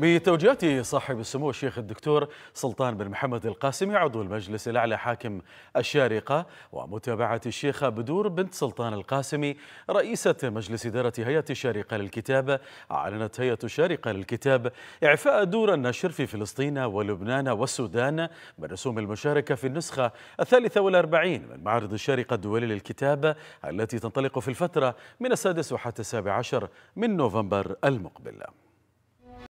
بتوجيهات صاحب السمو الشيخ الدكتور سلطان بن محمد القاسمي عضو المجلس الأعلى حاكم الشارقة ومتابعة الشيخة بدور بنت سلطان القاسمي رئيسة مجلس إدارة هيئة الشارقة للكتاب. أعلنت هيئة الشارقة للكتاب إعفاء دور النشر في فلسطين ولبنان والسودان من رسوم المشاركة في النسخة الثالثة والأربعين من معرض الشارقة الدولي للكتاب التي تنطلق في الفترة من السادس وحتى السابع عشر من نوفمبر المقبل.